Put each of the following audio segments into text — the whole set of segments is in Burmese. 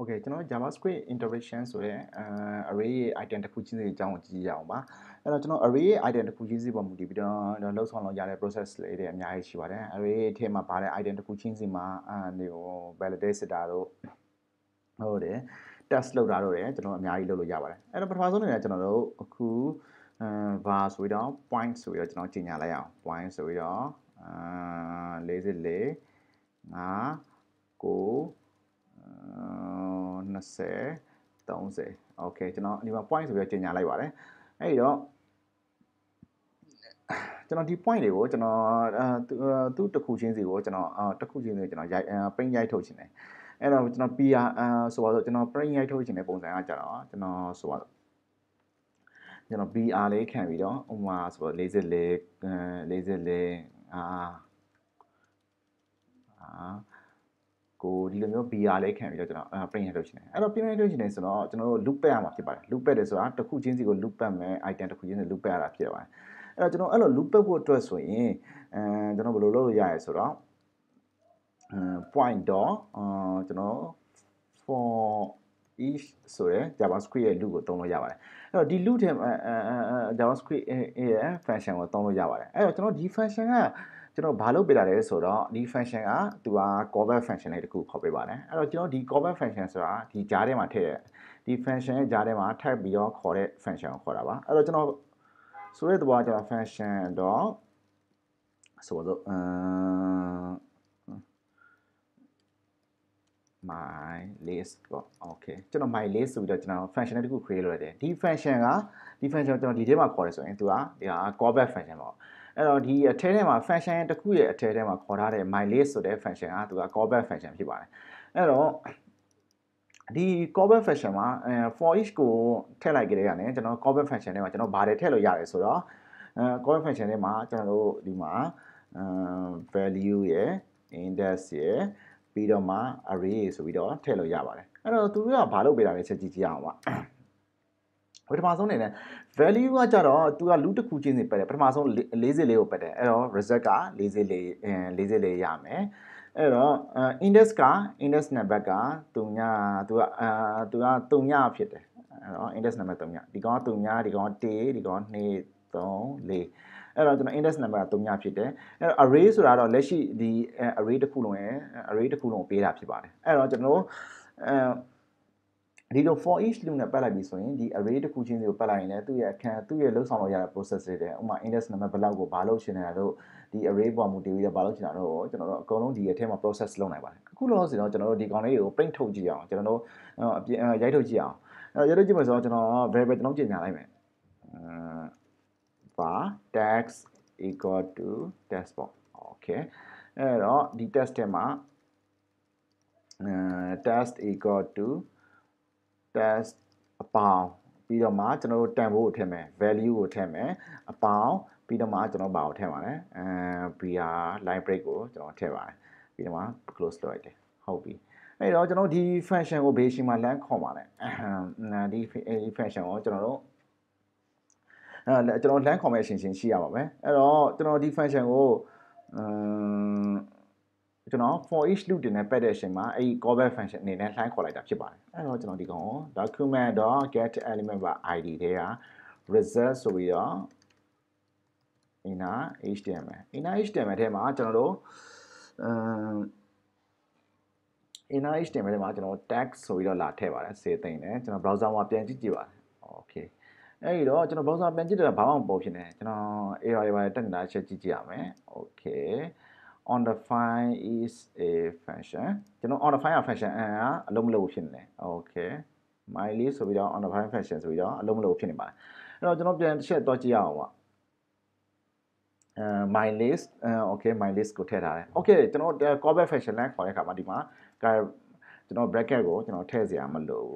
Okay ကျွန်တော် JavaScript integration ဆိုတဲ့အဲ array ရဲ့ item တစ်ခုချင်းစီအကြောင်းကိုကြည့်ရအောင်ပါအဲ့တော့ကျွန်တော် array ရဲ့ item တစ်ခုချင်းစီပေါ်မူတည်ပြီးတော့လှုပ်ဆောင်လို့ရတဲ့ process လေးတွေအများကြီးရှိပါတယ် array ရဲ့အထက်မှာပါတဲ့ item တစ်ခုချင်းစီမှာအဲဒီဟို validate စစ်တာတို့ဟုတ်တယ် test လုပ်တာတို့တယ်ကျွန်တော်အများကြီးလုပ်လို့ရပါတယ်အဲ့တော့ပထမဆုံးအနေနဲ့ကျွန်တော်တို့အခုအဲ var ဆိုပြီးတော့ point ဆိုပြီးတော့ကျွန်တော်ကြီးညာလိုက်အောင် point ဆိုပြီးတော့အာ44 5 9 20 30 okay ကျွန်တော်ဒီမှာ point ဆိုပြီးကြီးညာလိုက်ပါတယ်အဲ့ဒီတော့ကျွန်တော်ဒီ point တွေကိုကျွန်တော်အဲသူ့တစ်ခုချင်းစီကိုကျွန်တော်တစ်ခုချင်းစီကျွန်တော်ရိုက် print ရိုက်ထုတ်ခြင်းတယ်အဲ့တော့ကျွန်တော် PR ဆိုပါတော့ကျွန်တော် print ရိုက်ထုတ်ခြင်းတဲ့ပုံစံကကြတော့ကျွန်တော်ဆိုပါတော့ကျွန်တော် BR လေးခံပြီးတော့ဥမာဆိုတော့40လေး40လေးအာအာ ကိုဒီလိုမျိုး BR လေးခံပြီးတော့ကျွန်တော် print ရလုပ်ချင်တယ်အဲ့တော့ print ရလုပ်ချင်တယ်ဆိုတော့ကျွန်တော်တို့ loop ပတ်ရမှာဖြစ်ပါတယ် loop ပတ်တယ်ဆိုတာတစ်ခုချင်းစီကို loop ပတ်မယ် item တစ်ခုချင်းစီ loop ပတ်ရတာဖြစ်ပါတယ်အဲ့တော့ကျွန်တော်အဲ့လို loop ပတ်ဖို့အတွက်ဆိုရင်အဲကျွန်တော်ဘယ်လိုလုပ်လို့ရရဲဆိုတော့အဲ point dot အာကျွန်တော် for each ဆိုရယ် JavaScript ရဲ့ loop ကိုသုံးလို့ရပါတယ်အဲ့တော့ဒီ loop ထဲမှာ JavaScript ရဲ့ function ကိုသုံးလို့ရပါတယ်အဲ့တော့ကျွန်တော်ဒီ function က ကျွန်တော်ဘာလုပ်ပေးတာလဲဆိုတော့ဒီ function ကသူက callback function လေးတခုခေါ်ပေးပါတယ်အဲ့တော့ကျွန်တော်ဒီ callback function ဆိုတာဒီကြားထဲမှာထည့်တဲ့ဒီ function ရဲ့ကြားထဲမှာထပ်ပြီးတော့ခေါ်တဲ့ function ကိုခေါ်တာပါအဲ့တော့ကျွန်တော်ဆိုတဲ့သဘောကကျွန်တော် function တော့ဆိုတော့အမ် my list ပေါ့ okay ကျွန်တော် my list ဆိုပြီးတော့ကျွန်တော် function တစ်ခု create လုပ်ရတယ်ဒီ function ကဒီ function ကိုကျွန်တော်ဒီထဲမှာခေါ်တယ်ဆိုရင်သူကဒီဟာ callback function ပေါ့ အဲ့တော့ဒီအထဲထဲမှာ function တစ်ခုရဲ့အထဲထဲမှာခေါ်ထားတဲ့ my list ဆိုတဲ့ function ကသူက callback function ဖြစ်ပါတယ်အဲ့တော့ဒီ callback function မှာအဲ for each ကိုထည့်လိုက်ကြတဲ့ကနေကျွန်တော် callback function ထဲမှာကျွန်တော်ဘာတွေထည့်လို့ရတယ်ဆိုတော့အဲ callback function ထဲမှာကျွန်တော်တို့ဒီမှာအဲ value ရယ် index ရယ်ပြီးတော့မှ array ဆိုပြီးတော့ထည့်လို့ရပါတယ်အဲ့တော့သူတို့ကဘာလုပ်ပေးတာလဲချက်ကြည့်ကြည့်အောင်ပါ ပထမဆုံးအနေနဲ့ value ကကြတော့သူကလူတစ်ခုချင်းစီပတ်တယ်ပထမဆုံး40လေးကိုပတ်တယ်အဲ့တော့ result က40လေး40လေးရမယ်အဲ့တော့ index က index number ကသူညာသူကအာသူကသူညာဖြစ်တယ်အဲ့တော့ index number 3ညာဒီကောင်ကသူညာဒီကောင်1ဒီကောင်2 3 4အဲ့တော့ကျွန်တော် index number က3ညဖြစ်တယ်အဲ့တော့ array ဆိုတာတော့လက်ရှိဒီ array တစ်ခုလုံးရဲ့ array တစ်ခုလုံးကိုပေးတာဖြစ်ပါတယ်အဲ့တော့ကျွန်တော်အဲ ဒီလို for each loop နဲ့ပတ်လိုက်ပြီဆိုရင်ဒီ array တစ်ခုချင်းစီကိုပတ်လိုက်ရင်လည်းသူ့ရဲ့အခန်းသူ့ရဲ့လှုပ်ဆောင်လို့ရတဲ့ process တွေတဲ့ဥပမာ index number ဘယ်လောက်ကိုဘာလုပ်ချင်တယ်လို့ဒီ array ပေါ်မူတည်ပြီးတော့ဘာလုပ်ချင်တာတော့ကျွန်တော်တို့အကုန်လုံးဒီအထဲမှာ process လုပ်နိုင်ပါတယ်အခုလောဆိုတော့ကျွန်တော်တို့ဒီကောင်လေးတွေကို print ထုတ်ကြည့်အောင်ကျွန်တော်တို့အပြင်ရိုက်ထုတ်ကြည့်အောင်အဲရိုက်ထုတ်ကြည့်မယ်ဆိုတော့ကျွန်တော် variable တစ်လုံးပြင်ညာလိုက်မယ်အဲ var text equal to test box okay အဲ့တော့ဒီ test ထဲမှာအဲ test equal to test အပေါင်းပြီးတော့မှကျွန်တော်တို့တန်ဖိုးကိုထည့်မယ် value ကိုထည့်မယ်အပေါင်းပြီးတော့မှကျွန်တော်ဘာကိုထည့်ပါလဲအဲ br line break ကိုကျွန်တော်ထည့်ပါတယ်ပြီးတော့မှ close လုပ်လိုက်တယ်ဟုတ်ပြီအဲ့တော့ကျွန်တော်ဒီ function ကိုဘေးရှိမှာ land ခေါ်ပါလဲဒီ function ကိုကျွန်တော်တို့အဲကျွန်တော် land confirmation ရှိရပါမယ်အဲ့တော့ကျွန်တော်ဒီ function ကိုအမ် ကျွန်တော် for each loop တင်နဲ့ပတ်တဲ့အချိန်မှာအဲ့ဒီ callback function အနေနဲ့လှမ်းခေါ်လိုက်တာဖြစ်ပါတယ်အဲ့တော့ကျွန်တော်ဒီကောင်ကို document.get element ပါ id ထဲက result ဆိုပြီးတော့ inner html inner html ထဲမှာကျွန်တော်တို့အမ် inner html ထဲမှာကျွန်တော် tag ဆိုပြီးတော့လာထည့်ပါတယ်စေသိမ့်တယ်ကျွန်တော် browser မှာပြန်ကြည့်ကြည့်ပါတယ် okay အဲ့ဒီတော့ကျွန်တော် browser ပြန်ကြည့်တယ်ဘာမှမပေါ်ဖြစ်နေကျွန်တော် error တွေပါတက်နေတာချက်ကြည့်ကြည့်ရမယ် okay on the file is a function ကျွန်တော် on the file က function အလုံးမလို့ဖြစ်နေတယ် okay my list ဆိုပြီးတော့ on the file function ဆိုပြီးတော့အလုံးမလို့ဖြစ်နေပါတယ်အဲ့တော့ကျွန်တော်ပြန်တစ်ချက်တော့ကြည့်ရအောင်ပါအဲ my list အဲ okay my list ကိုထည့်ထားတယ် okay ကျွန်တော် callback function နဲ့ခေါ်တဲ့အခါမှာဒီမှာကျွန်တော် bracket ကိုကျွန်တော်ထည့်စရာမလိုဘူး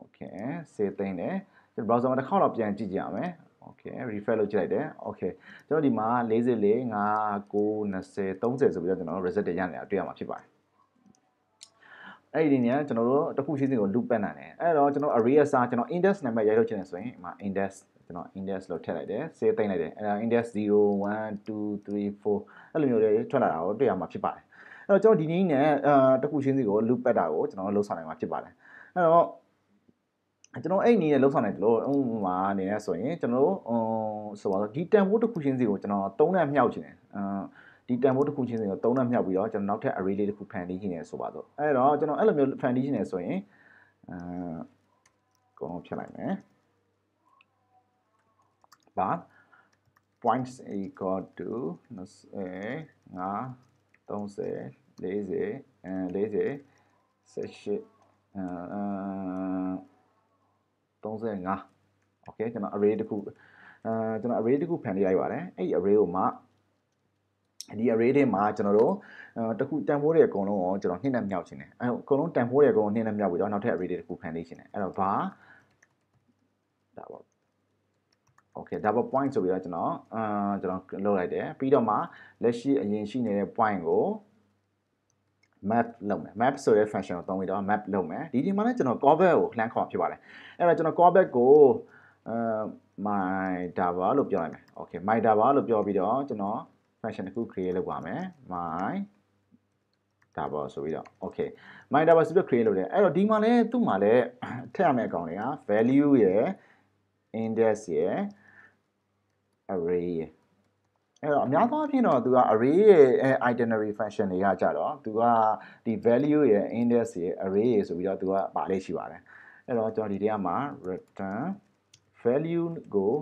okay စေသိမ်းတယ်ကျွန်တော် browser မှာတစ်ခေါက်တော့ပြန်ကြည့်ကြရမယ် okay refresh လုပ်ကြည့်လိုက်တယ် okay ကျွန်တော်ဒီမှာ44 5 9 20 30ဆိုပြီးတော့ကျွန်တော် result တွေရနေတာတွေ့ရမှာဖြစ်ပါတယ်အဲ့ဒီနေရာကျွန်တော်တို့တစ်ခုချင်းစီကို loop ပတ်နိုင်တယ်အဲ့တော့ကျွန်တော် array အစားကျွန်တော် index number ရိုက်ထုတ်ချင်တယ်ဆိုရင်ဒီမှာ index ကျွန်တော် index လို့ထည့်လိုက်တယ် save သိမ့်လိုက်တယ်အဲ့ဒါ index 0 1 2 3 4အဲ့လိုမျိုးတွေထွက်လာတာကိုတွေ့ရမှာဖြစ်ပါတယ်အဲ့တော့ကျွန်တော်ဒီနည်းနဲ့အာတစ်ခုချင်းစီကို loop ပတ်တာကိုကျွန်တော်လှုပ်ဆောင်နိုင်မှာဖြစ်ပါတယ်အဲ့တော့ ကျွန်တော်အဲ့နည်းနဲ့လှုပ်ဆောင်နိုင်တယ်လို့ဥပမာအနေနဲ့ဆိုရင်ကျွန်တော်ဟိုဆိုပါတော့ဒီတန်ဖိုးတစ်ခုချင်းစီကိုကျွန်တော်သုံးနဲ့မြောက်ချင်တယ်အာဒီတန်ဖိုးတစ်ခုချင်းစီကိုသုံးနဲ့မြောက်ပြီးတော့ကျွန်တော်နောက်ထပ် array လေးတစ်ခုဖန်တီးချင်တယ်ဆိုပါတော့အဲ့တော့ကျွန်တော်အဲ့လိုမျိုးဖန်တီးချင်တယ်ဆိုရင်အာအကုန်လုံးဖြတ်လိုက်မယ်ဘာ points equal to 5 30 40အဲ40 18အဲ 35 okay ကျွန်တော် array တစ်ခုအဲကျွန်တော် array တစ်ခုဖန်တီးလိုက်ပါတယ်အဲ့ဒီ array ကိုမှဒီ array ထဲမှာကျွန်တော်တို့တခုတန်ဖိုးတွေအကုန်လုံးကိုကျွန်တော်နှိမ့်နဲ့မြောက်ခြင်းတယ်အဲအကုန်လုံးတန်ဖိုးတွေအကုန်လုံးနှိမ့်နဲ့မြောက်ပြီးတော့နောက်ထပ် array တွေတစ်ခုဖန်တီးခြင်းတယ်အဲ့တော့ဘာဒါပေါ့ okay double point ဆိုပြီးတော့ကျွန်တော်အာကျွန်တော်လုပ်လိုက်တယ်ပြီးတော့မှလက်ရှိအရင်ရှိနေတဲ့ point ကို map လုပ်မယ် map ဆိုတဲ့ function ကိုသုံးပြီးတော့ map လုပ်မယ်ဒီဒီမှာလည်းကျွန်တော် callback ကိုလှမ်းခေါ်ဖြစ်ပါတယ်အဲ့တော့ကျွန်တော် callback ကိုအာ my dava လို့ပြောလိုက်မယ် okay my dava လို့ပြောပြီးတော့ကျွန်တော် function တစ်ခု create လုပ်ပါမယ် my dava ဆိုပြီးတော့ okay my dava ဆိုပြီး create လုပ်တယ်အဲ့တော့ဒီမှာလည်းသူ့မှာလည်းထည့်ရမယ့်အကောင်တွေက value ရယ် index ရယ် array အဲ့တော့အများသောအားဖြင့်တော့သူက array ရဲ့ itinerary function တွေကကြတော့သူကဒီ value ရဲ့ index ရဲ့ array ရဲ့ဆိုပြီးတော့သူကပါလေးရှိပါတယ်အဲ့တော့ကျွန်တော်ဒီထဲမှာ return value ကို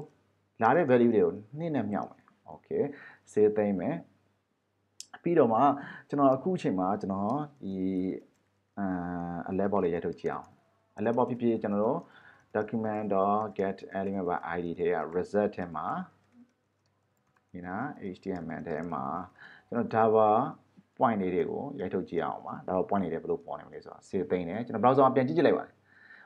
လာတဲ့ value တွေကိုနှင်းနဲ့မြောက်မယ် okay စေးသိမ့်မယ်ပြီးတော့မှကျွန်တော်အခုအချိန်မှာကျွန်တော်ဒီအာအလဲဘောလေးရိုက်ထုတ်ကြည့်အောင်အလဲဘောဖြစ်ဖြစ်ကျွန်တော်တို့ document.get element by id ထဲက result ထဲမှာ ဒီနာ HTML ထဲမှာကျွန်တော် Java point လေးတွေကိုရိုက်ထုတ်ကြည့်အောင်ပါ Java point လေးတွေဘယ်လိုပေါ်နေမလဲဆိုတာစေသိမ့်တယ်ကျွန်တော် browser မှာပြန်ကြည့်ကြည့်လိုက်ပါတယ်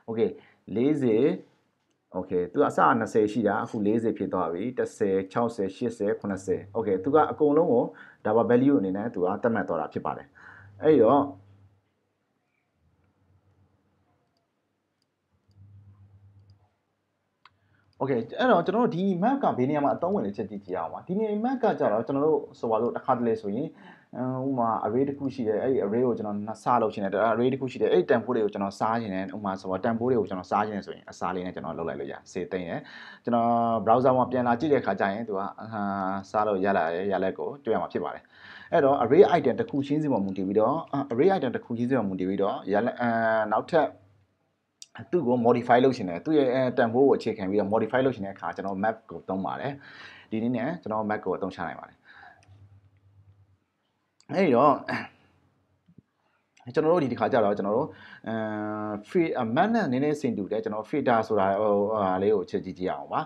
okay 40 okay သူကအစ20ရှိတာအခု40ဖြစ်သွားပြီ30 60 80 90 okay သူကအကုန်လုံးကို Java value အနေနဲ့သူကသတ်မှတ်သွားတာဖြစ်ပါတယ်အဲ့တော့ Okay အဲ့တော့ကျွန်တော်တို့ဒီ map ကဘယ်နေရာမှာအသုံးဝင်လဲချက်ကြည့်ကြည့်အောင်ပါဒီနေရာ map ကကြတော့ကျွန်တော်တို့ဆိုပါလို့တစ်ခါတလေဆိုရင်ဥမာ array တစ်ခုရှိတယ်အဲ့ဒီ array ကိုကျွန်တော်နှစ်စားလုပ်ချင်တယ် array တစ်ခုရှိတယ်အဲ့ဒီ tempo တွေကိုကျွန်တော်စားချင်တယ်ဥမာဆိုတော့ tempo တွေကိုကျွန်တော်စားချင်တယ်ဆိုရင်အစားလေးနဲ့ကျွန်တော်လုပ်လိုက်လို့ရစေသိမ့်တယ်ကျွန်တော် browser မှာပြန်လာကြည့်တဲ့အခါကျရင်သူကစားလို့ရလာရရလက်ကိုတွေ့ရမှာဖြစ်ပါတယ်အဲ့တော့ array item တစ်ခုချင်းစီမှာမူတည်ပြီးတော့ array item တစ်ခုချင်းစီမှာမူတည်ပြီးတော့ရလက်နောက်ထပ် သူ့ကို modify လုပ်ရှင်တယ်သူ့ရဲ့တန်ဖိုးကိုအခြေခံပြီးတော့ modify လုပ်ရှင်တဲ့အခါကျွန်တော် map ကိုသုံးပါတယ်ဒီနည်းနဲ့ကျွန်တော် map ကိုအသုံးချနိုင်ပါတယ်အဲ့တော့ကျွန်တော်တို့ဒီတစ်ခါကြတော့ကျွန်တော်တို့အဲ free map နဲ့နည်းနည်းစင်တူတယ်ကျွန်တော် filter ဆိုတာဟိုဟာလေးကိုချက်ကြည့်ကြည့်အောင်ပါ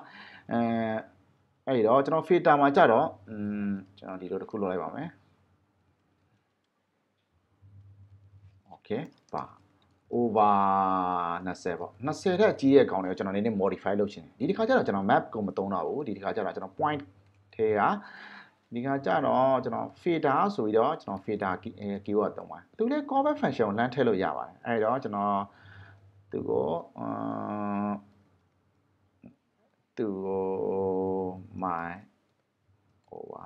အဲအဲ့တော့ကျွန်တော် filter မှာကြတော့อืมကျွန်တော်ဒီလိုတစ်ခုလုပ်လိုက်ပါမယ် okay ပါ over 20ပေါ့20ထက်ကြီးတဲ့ကောင်တွေကိုကျွန်တော်နည်းနည်း modify လုပ်ချင်တယ်ဒီတစ်ခါကျတော့ကျွန်တော် map ကိုမသုံးတော့ဘူးဒီတစ်ခါကျတော့ကျွန်တော် point ထဲကဒီကကြတော့ကျွန်တော် fader ဆိုပြီးတော့ကျွန်တော် fader keyword သုံးပါတယ်သူလည်း callback function ကိုလမ်းထည့်လို့ရပါတယ်အဲ့တော့ကျွန်တော်သူကိုအမ်သူကို my over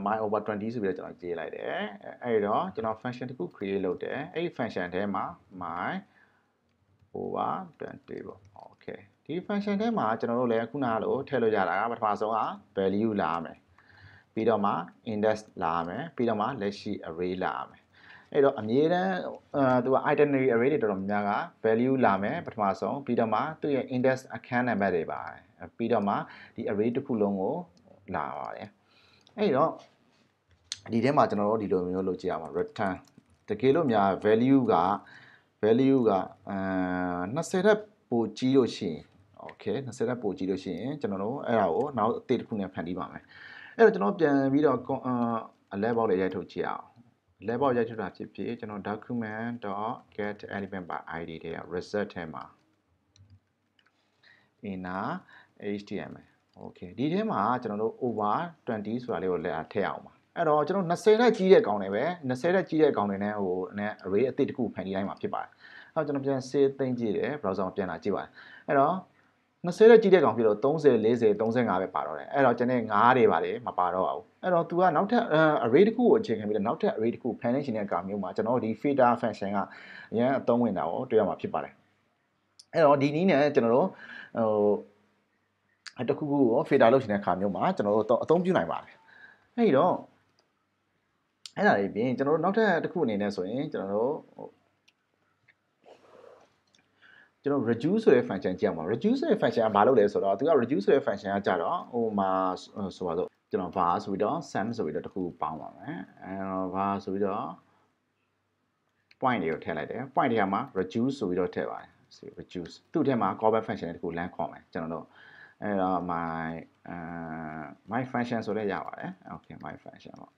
အဲ my over 20ဆိုပြီးတော့ကျွန်တော်ရေးလိုက်တယ်အဲ့တော့ကျွန်တော် function တစ်ခု create လုပ်တယ်အဲ့ဒီ function ထဲမှာ my over 20ပေါ့ okay ဒီ function ထဲမှာကျွန်တော်တို့လည်းခုနကလိုထည့်လို့ရတာကပထမဆုံးက value လာမယ်ပြီးတော့မှ index လာမယ်ပြီးတော့မှလက်ရှိ array လာမယ်အဲ့တော့အမြဲတမ်းအဲသူက itinerary array တွေတော်တော်များများက value လာမယ်ပထမဆုံးပြီးတော့မှသူ့ရဲ့ index အခန်းနံပါတ်တွေပါပြီးတော့မှဒီ array တစ်ခုလုံးကိုလာပါတယ်အဲ့တော့ ဒီထဲမှာကျွန်တော်တို့ဒီလိုမျိုးလုပ်ကြည့်ရအောင် return တကယ်လို့များ value က value ကအဲ20တက်ပိုကြီးလို့ရှိရင် okay 20တက်ပိုကြီးလို့ရှိရင်ကျွန်တော်တို့အဲ့ဒါကိုနောက်အသေးတစ်ခုနဲ့ဖန်တီးပါမယ်အဲ့တော့ကျွန်တော်ပြန်ပြီးတော့အလဲပေါက်လေးရိုက်ထုတ်ကြည့်အောင်လဲပေါက်ရိုက်ထုတ်တာဖြစ်ဖြစ်ကျွန်တော် document.get element by id တဲ့ result ထဲမှာ inner html okay ဒီထဲမှာကျွန်တော်တို့ over 20ဆိုတာလေးကိုလက်ထည့်အောင်ပါ အဲ့တော့ကျွန်တော်20တက်ကြီးတဲ့ကောင်တွေပဲ20တက်ကြီးတဲ့ကောင်တွေနဲ့ဟိုနဲ့ array အသစ်တစ်ခုဖန်တီးတိုင်းမှာဖြစ်ပါတယ်အဲ့တော့ကျွန်တော်ပြန် save သိမ်းကြည့်တယ် browser မှာပြန်လာကြည့်ပါတယ်အဲ့တော့20တဲ့ကြီးတဲ့ကောင်ဖြစ်တော့30 40 35ပဲပါတော့တယ်အဲ့တော့ကျွန်တော်9တွေပါတယ်မပါတော့ဘူးအဲ့တော့ तू ကနောက်ထပ် array တစ်ခုကိုအခြေခံပြီးတော့နောက်ထပ် array တစ်ခု function တဲ့ကောင်မျိုးမှာကျွန်တော်ဒီ feeder function ကအရင်အသုံးဝင်တာကိုတွေ့ရမှာဖြစ်ပါတယ်အဲ့တော့ဒီနည်းနဲ့ကျွန်တော်တို့ဟိုတခုခုကို feeder လုပ်ရှင်တဲ့ခါမျိုးမှာကျွန်တော်တို့အသုံးပြုနိုင်ပါတယ်အဲ့ဒီတော့ အဲ့ဒါတွေပြင်ကျွန်တော်တို့နောက်ထပ်တစ်ခုအနေနဲ့ဆိုရင်ကျွန်တော်တို့ကျွန်တော် reduce ဆိုတဲ့ function ကြည့်အောင်ပါ reduce ဆိုတဲ့ function ကဘာလုပ်လဲဆိုတော့သူက reduce ဆိုတဲ့ function ကကြတော့ဟိုမှာဆိုပါတော့ကျွန်တော် var ဆိုပြီးတော့ sum ဆိုပြီးတော့တခုပေါင်းပါမယ်အဲတော့ var ဆိုပြီးတော့ point တွေကိုထည့်လိုက်တယ် point တွေကမှာ reduce ဆိုပြီးတော့ထည့်ပါတယ် reduce သူ့ထဲမှာ callback function တခုလမ်းခေါ်မယ်ကျွန်တော်တို့အဲတော့ my uh my function ဆိုလဲရပါတယ် okay my function ပေါ့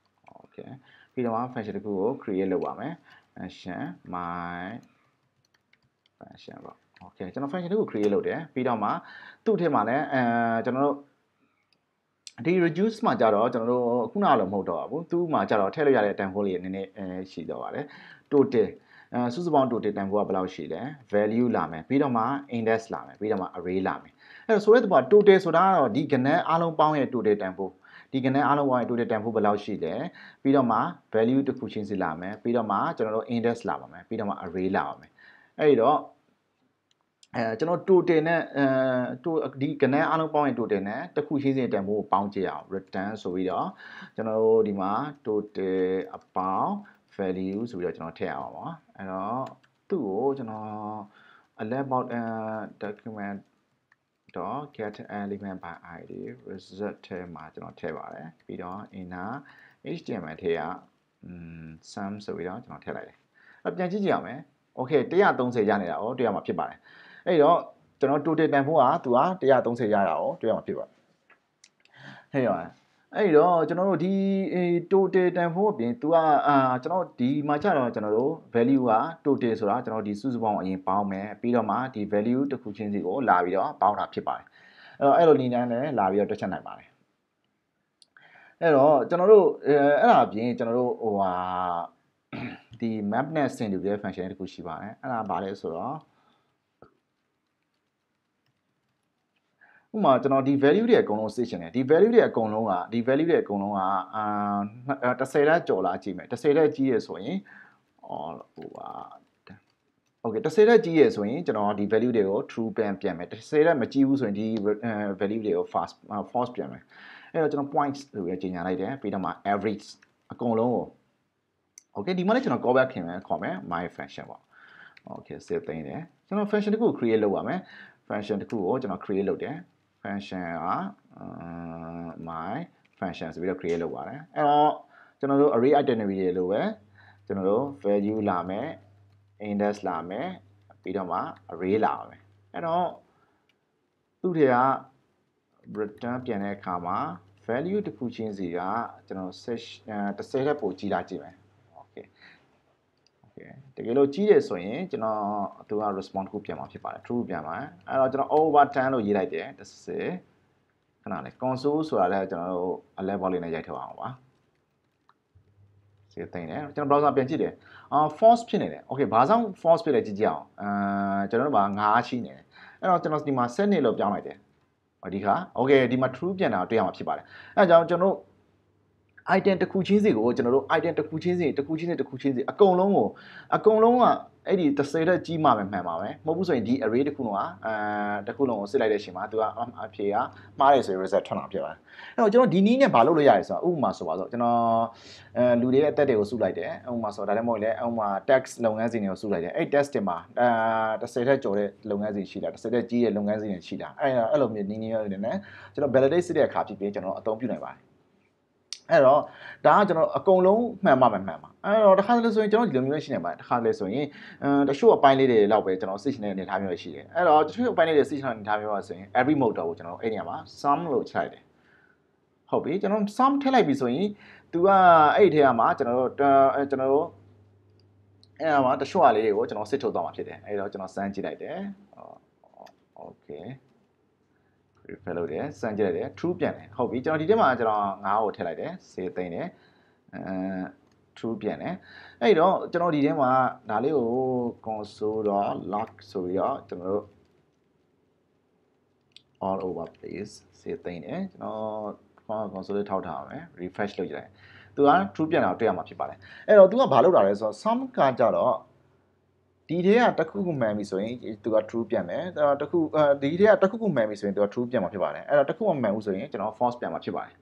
okay ပြီးတော့ function တခုကို create လုပ်ပါမယ် function my function ပေါ့ okay ကျွန်တော် function တခု create လုပ်တယ်ပြီးတော့မှသူ့ထဲမှာလည်းအဲကျွန်တော်တို့ဒီ reduce မှာကြတော့ကျွန်တော်တို့ခုနကလိုမဟုတ်တော့ဘူးသူ့မှာကြတော့ထည့်လို့ရတဲ့ time hole လေးနည်းနည်းအဲရှိတော့ပါတယ် total အဲစုစုပေါင်း total time hole ကဘယ်လောက်ရှိလဲ value လာမယ်ပြီးတော့မှ index လာမယ်ပြီးတော့မှ array လာမယ်အဲ့တော့ဆိုတဲ့တဘော total ဆိုတာကတော့ဒီကဏ္ဍအားလုံးပေါင်းရဲ့ total time hole ဒီကဏ္ဍအားလုံးပေါင်းရဲ့ total time hole ဘယ်လောက်ရှိလဲပြီးတော့မှ value တစ်ခုချင်းစီလာမယ်ပြီးတော့မှကျွန်တော်တို့ index လာပါမယ်ပြီးတော့မှ array လာပါမယ်အဲ့ဒီတော့အဲကျွန်တော် total နဲ့အဲဒီကဏ္ဍအားလုံးပေါင်းရင် total နဲ့တစ်ခုချင်းစီတန်ဖိုးကိုပေါင်းကြည့်အောင် return ဆိုပြီးတော့ကျွန်တော်တို့ဒီမှာ total အပေါင်း value ဆိုပြီးတော့ကျွန်တော်ထည့်အောင်ပါအဲ့တော့သူ့ကိုကျွန်တော် about document dot get element by id result ထဲမှာကျွန်တော်ထည့်ပါတယ်ပြီးတော့ inner html ထဲက sum ဆိုပြီးတော့ကျွန်တော်ထည့်လိုက်တယ်အဲ့ပြန်ကြည့်ကြည့်အောင်မယ် okay 130ရနေတာ哦တွေ့ရမှာဖြစ်ပါတယ်အဲ့တော့ကျွန်တော် total တန်ဖိုးကသူက130ရတာ哦တွေ့ရမှာဖြစ်ပါတယ်ဟဲ့ရော အဲ့တော့ကျွန်တော်တို့ဒီ total တန်ဖိုးအပြင် तू ကအာကျွန်တော်ဒီမှာကျတော့ကျွန်တော်တို့ value က total ဆိုတာကျွန်တော်ဒီစုစုပေါင်းအရင်ပေါင်းမယ်ပြီးတော့မှဒီ value တစ်ခုချင်းစီကိုလာပြီးတော့ပေါင်းတာဖြစ်ပါတယ်အဲ့တော့အဲ့လိုနည်းနဲ့လည်းလာပြီးတော့တွက်ချက်နိုင်ပါတယ်အဲ့တော့ကျွန်တော်တို့အဲ့ဒါအပြင်ကျွန်တော်တို့ဟိုဟာဒီ map နဲ့ singular function တခုရှိပါတယ်အဲ့ဒါဘာလဲဆိုတော့ ဥပမာကျွန်တော်ဒီ value တွေအကုန်လုံးစစ်ချင်တယ်ဒီ value တွေအကုန်လုံးကဒီ value တွေအကုန်လုံးကအာ30လက်ကျော်လာကြည့်မယ်30လက်ကြီးရဆိုရင်အော်ဟိုပါ Okay 30လက်ကြီးရဆိုရင်ကျွန်တော်ဒီ value တွေကို true ပြန်ပြန်မယ်30လက်မကြီးဘူးဆိုရင်ဒီ value တွေကို fast false ပြန်မယ်အဲ့တော့ကျွန်တော် points လို့ရကြီးညာလိုက်တယ်ပြီးတော့မှ average အကုန်လုံးကို Okay ဒီမှာလည်းကျွန်တော် callback ခင်မယ်ခေါ်မယ် my function ပေါ့ Okay save သိမ်းတယ်ကျွန်တော် function တခု create လုပ်ပါမယ် function တခုကိုကျွန်တော် create လုပ်တယ် function က my function ဆိုပြီးတော့ create လုပ်ပါတယ်အဲ့တော့ကျွန်တော်တို့ array identity တွေလိုပဲကျွန်တော်တို့ value လာမယ် index လာမယ်ပြီးတော့မှ array လာပါမယ်အဲ့တော့သူ့ထဲက return ပြန်တဲ့အခါမှာ value တစ်ခုချင်းစီကကျွန်တော်10တက်ပိုကြီးလာကြည့်မယ် okay okay တကယ်လို့ကြီးတယ်ဆိုရင်ကျွန်တော်သူက response တစ်ခုပြန်มาဖြစ်ပါတယ် true ပြန်มาအဲ့တော့ကျွန်တော် over 10လို့ရေးလိုက်တယ်10ခဏလေး console ဆိုတာလည်းကျွန်တော်တို့ a level လေးနဲ့ရိုက်ထားအောင်ပါစေသိနေကျွန်တော် browser ပြန်ကြည့်တယ်အာ false ဖြစ်နေတယ် okay ဘာကြောင့် false ဖြစ်လဲကြည့်ကြည့်အောင်အာကျွန်တော်တို့က9ရှိနေတယ်အဲ့တော့ကျွန်တော်ဒီမှာ7နှစ်လို့ပြောင်းလိုက်တယ်ဒီခါ okay ဒီမှာ true ပြန်တာတွေ့ရမှာဖြစ်ပါတယ်အဲဒါကြောင့်ကျွန်တော်တို့ item တစ်ခုချင်းစီကိုကျွန်တော်တို့ item တစ်ခုချင်းစီတစ်ခုချင်းစီတစ်ခုချင်းစီအကုန်လုံးကိုအကုန်လုံးကအဲ့ဒီ30တက်ကြီးမှပဲမှန်ပါပဲမဟုတ်ဘူးဆိုရင်ဒီ array တစ်ခုလုံးကအဲတစ်ခုလုံးကိုစစ်လိုက်တဲ့အချိန်မှာသူကအဖြေကမှားတယ်ဆိုရင် result ထွက်လာဖြစ်ပါတယ်အဲ့တော့ကျွန်တော်ဒီနည်းနဲ့ဘာလုပ်လို့ရလဲဆိုတော့ဥပမာဆိုပါတော့ကျွန်တော်အဲလူတွေရဲ့အသက်တွေကိုစုလိုက်တယ်ဥပမာဆိုဒါလည်းမဟုတ်လေဥပမာ tax လုပ်ငန်းစဉ်တွေကိုစုလိုက်တယ်အဲ့ test တင်မှာအဲ30တက်ကျော်တဲ့လုပ်ငန်းစဉ်ရှိလား30တက်ကြီးတဲ့လုပ်ငန်းစဉ်တွေရှိလားအဲ့အဲ့လိုမျိုးနည်းနည်းတွေနဲ့ကျွန်တော် validate စစ်တဲ့အခါဖြစ်ပြီးကျွန်တော်အသုံးပြုနိုင်ပါတယ် အဲ့တော့ဒါကကျွန်တော်အကုန်လုံးမှန်ပါမှန်ပါအဲ့တော့တစ်ခါတလေဆိုရင်ကျွန်တော်ဒီလိုမျိုးရှိနေပါတယ်တစ်ခါတလေဆိုရင်အဲတချို့အပိုင်းလေးတွေလောက်ပဲကျွန်တော်စစ်ချင်တဲ့အနေအထားမျိုးရှိတယ်အဲ့တော့တချို့အပိုင်းလေးတွေစစ်ချင်တဲ့အနေအထားမျိုးပါဆိုရင် every motor ကိုကျွန်တော်အဲ့ဒီနေရာမှာ sum လို့ခြိုက်တယ်ဟုတ်ပြီကျွန်တော် sum ထည့်လိုက်ပြီဆိုရင် तू ကအဲ့ဒီထဲမှာကျွန်တော်တို့ကျွန်တော်တို့အဲ့ဒါမှာတချို့အလေးတွေကိုကျွန်တော်စစ်ထုတ်သွားမှာဖြစ်တယ်အဲ့တော့ကျွန်တော်စမ်းကြည့်လိုက်တယ် okay refer လုပ်တယ်စမ်းကြည့်လိုက်တယ် true ပြန်တယ်ဟုတ်ပြီကျွန်တော်ဒီထဲမှာကျွန်တော်9ကိုထည့်လိုက်တယ်စေသိမ့်တယ်အဲ true ပြန်တယ်အဲ့တော့ကျွန်တော်ဒီထဲမှာဒါလေးကို console.log ဆိုပြီးတော့ကျွန်တော်တို့ all over place စေသိမ်းတယ်ကျွန်တော် console ထောက်ထားအောင်မယ် refresh လုပ်ကြည့်လိုက်သူက true ပြန်တာတွေ့ရမှာဖြစ်ပါတယ်အဲ့တော့သူကဘာလုပ်တာလဲဆိုတော့ sum ကကြတော့ ဒီထဲကတစ်ခုခုမှန်ပြီဆိုရင်သူက true ပြန်မယ်အဲ့တော့တစ်ခုအဲဒီထဲကတစ်ခုခုမှန်ပြီဆိုရင်သူက true ပြန်မှာဖြစ်ပါတယ်အဲ့တော့တစ်ခုမှမမှန်ဘူးဆိုရင်ကျွန်တော် false ပြန်မှာဖြစ်ပါတယ်